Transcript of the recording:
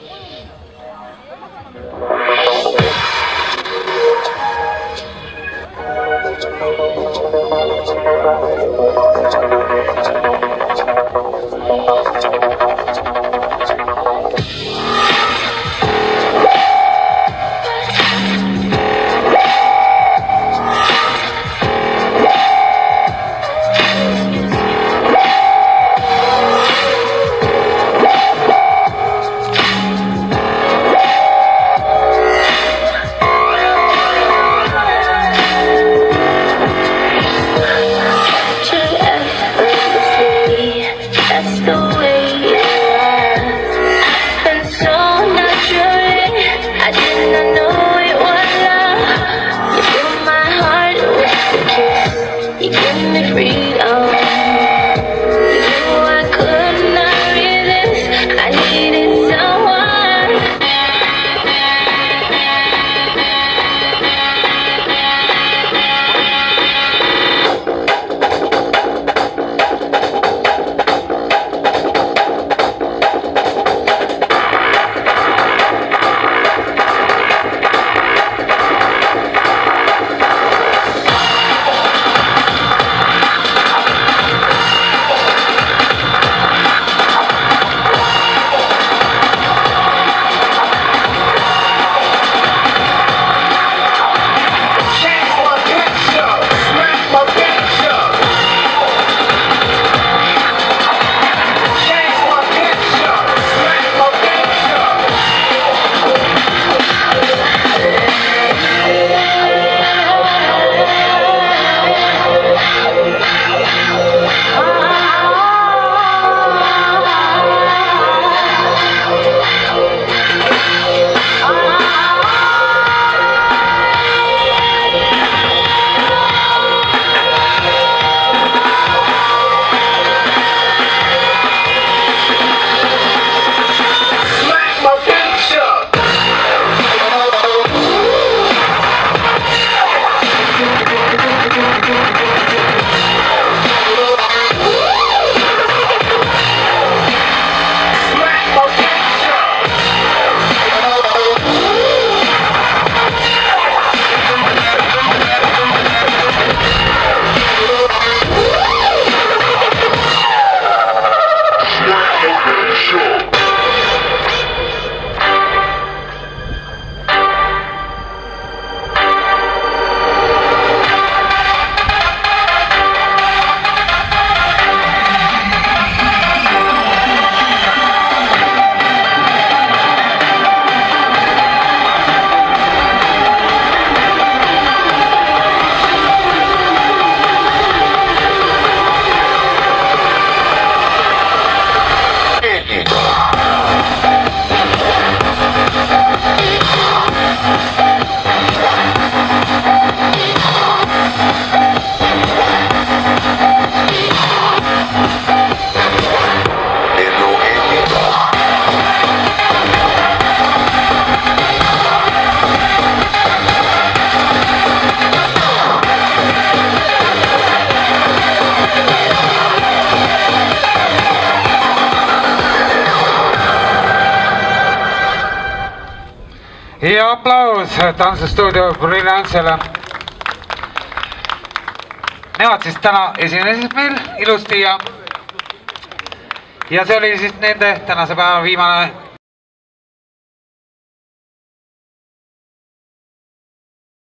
Thank you. ja aplaus tantsustuudio Brilliantsele. Nemad siis täna esinesid meil ilusti ja ja see oli siis nende tänase päeva viimane